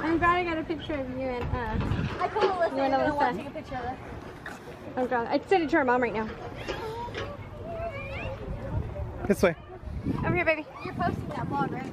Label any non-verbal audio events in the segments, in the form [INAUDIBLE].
I'm glad I got a picture of you and uh. I told Alyssa you and Alyssa. I want to take a picture of us. Oh god, I'd send it to her mom right now. This way. Over here, baby. You're posting that vlog, right?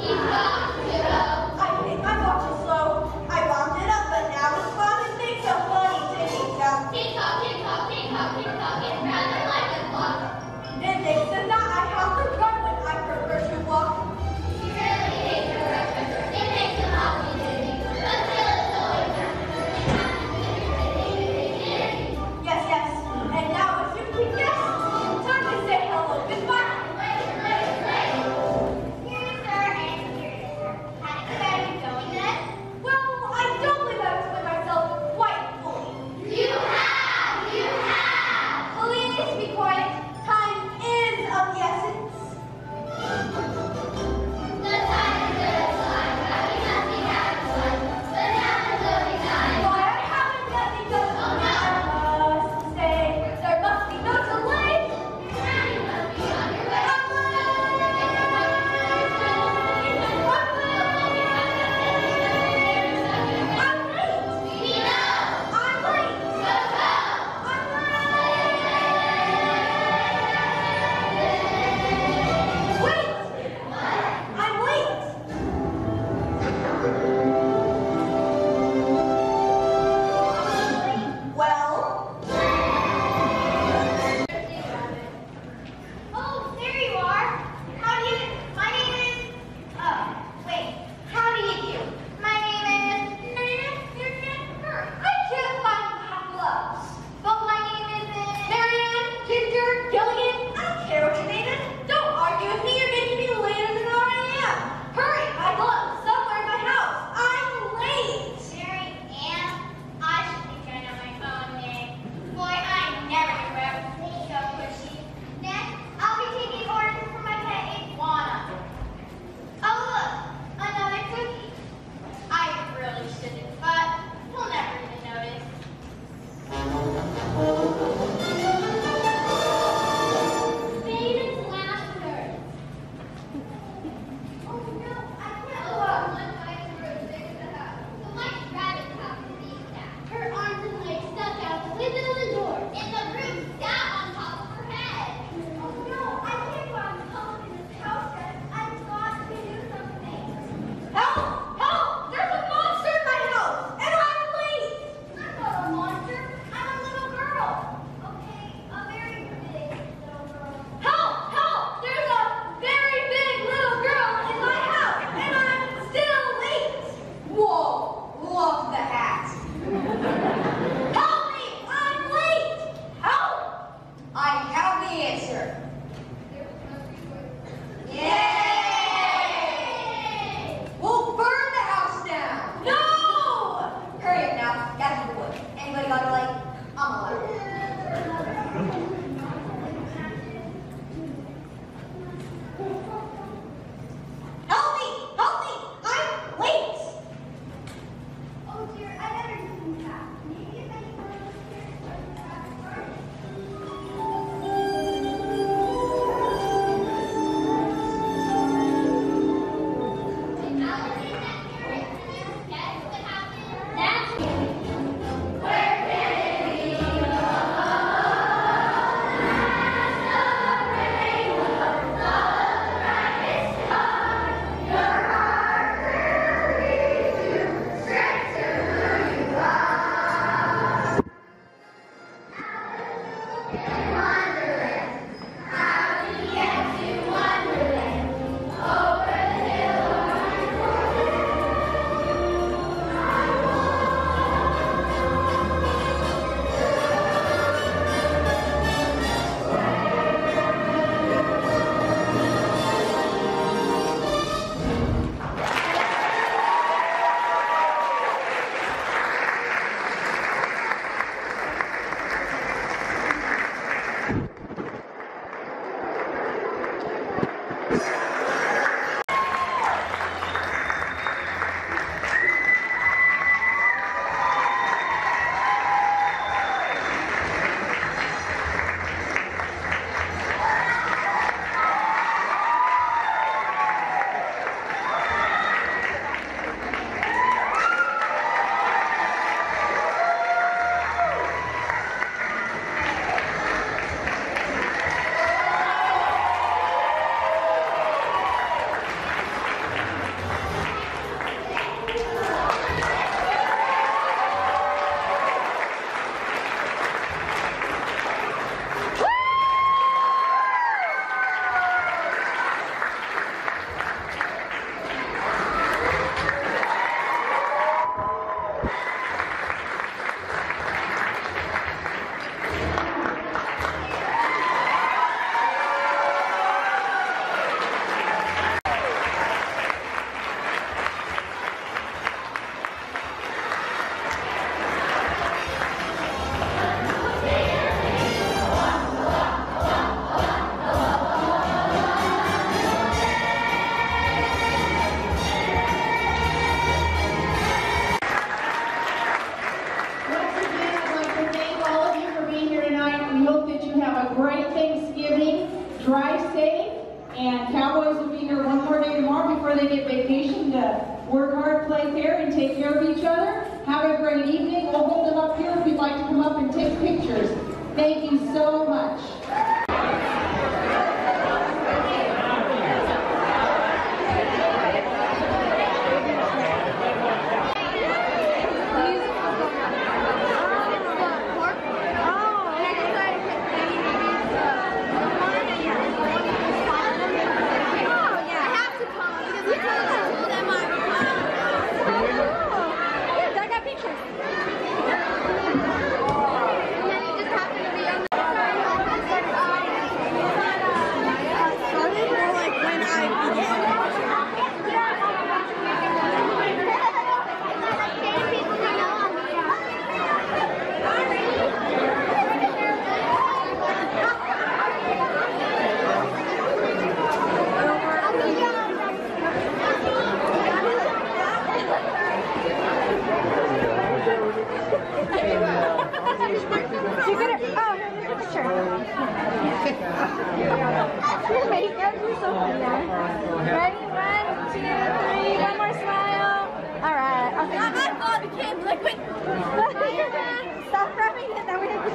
一个，接着。To work hard, play fair, and take care of each other. Have a great evening. We'll hold them up here if you'd like to come up and take pictures. Thank you so much. Yeah, I got pictures. You get it? Oh, here's a picture. You're so. Ready? One, two, three. One more smile. All right. Okay. Stop rubbing it. Then we have to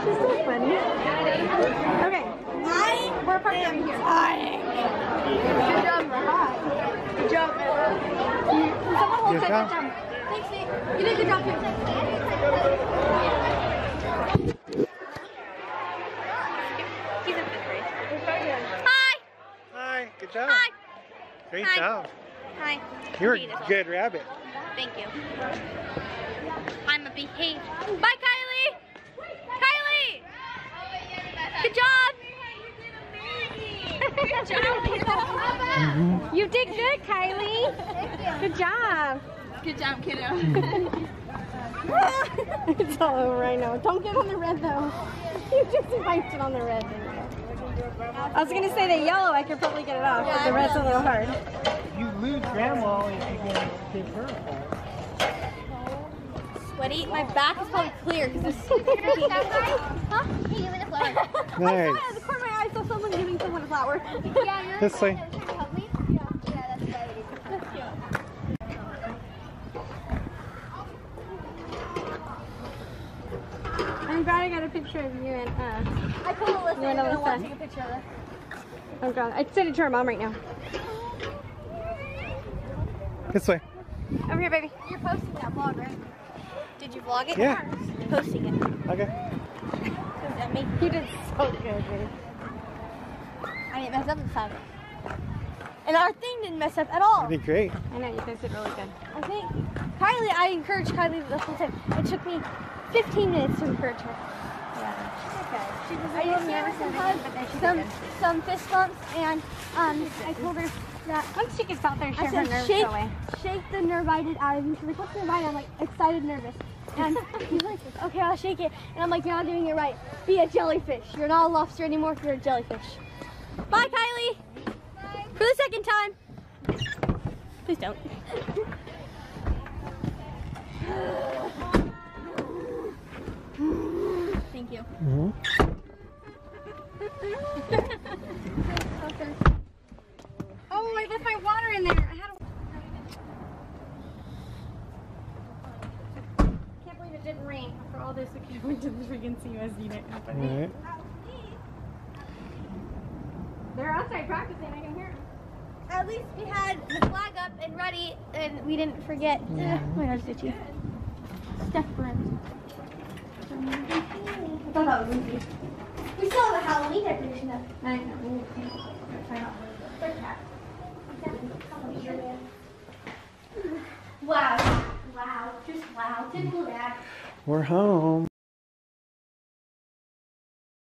She's so funny. Okay. We're parked over here. Good job. Good job, Someone hold ma'am. Good job. Thanks, Nate. You did a good job here. He's in fifth grade. Hi. Hi, good job. Hi. Great Hi. job. Hi. You're a good rabbit. Thank you. I'm a behave. Bye, Kylie. Kylie. Good job. Good job. You did good, Kylie. Good job. Good job, kiddo. [LAUGHS] it's all over right now. Don't get on the red though. [LAUGHS] You just wiped it on the red. I was gonna say the yellow, I could probably get it off, but the red's a little hard. You lose grandma if you get give her a. Sweaty. My back is probably clear because this is [LAUGHS] Huh? Hey, give me the flower. I [LAUGHS] Yeah. Yeah, that's right. I'm glad I got a picture of you and uh I told Alyssa You I'm wanna gonna want to take a picture of this. I'm glad. I sent it to her mom right now. This way. Over here, baby. You're posting that vlog, right? Did you vlog it? Yeah. Posting it. Okay. Does You did so good, baby. I didn't mess up this time. And our thing didn't mess up at all. You did great. I know you guys did really good. I think Kylie, I encouraged Kylie the whole time. It took me 15 minutes to encourage her. She was I just gave her some hugs, some, some fist bumps, and um, I told her that Once she gets out there, I share her nerves shake, away. shake the nervitis out of you. She's like, what's nervitis? I'm like, excited, nervous. And [LAUGHS] he's like, okay, I'll shake it. And I'm like, you're not doing it right. Be a jellyfish. You're not a lobster anymore. You're a jellyfish. Bye, Kylie. Bye. For the second time. Please don't. Thank you. Mhm. Oh, I left my water in there. I had a... Can't believe it didn't rain. After all this, we could have went to the freaking CUSD unit. All right. They're practicing. I can hear them. At least we had the flag up and ready, and we didn't forget. Uh, oh [LAUGHS] my gosh, did you? Steph Brent. I thought that was easy. We still have a Halloween decoration up. I know. Wow. Wow. Just wow. Typical dad. We're home.